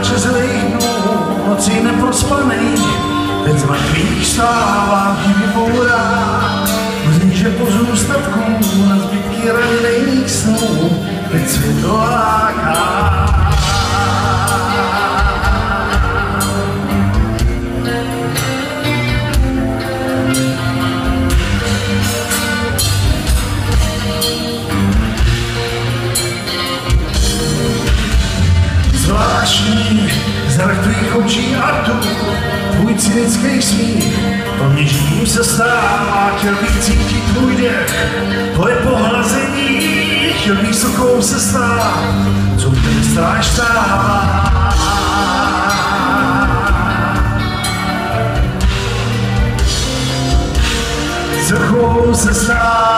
pláče zlých dnů, nocí neprospanej, teď z mrtvých stává chybí bourá, že pozůstatků na zbytky raněných snů, teď světlo zvláštní zrak tvých očí a tu, tvůj cynický smích, to mě živým se stává, chtěl bych cítit tvůj dech, tvoje pohlazení, chtěl bych sokou se stát, co ten stráž stává. Sokou se stává.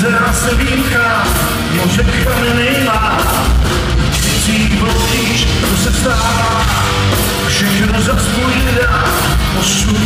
Zmizela se výjimka, může kamenej má. Bloudíš, to se stává, všechno zas půjde dál, osud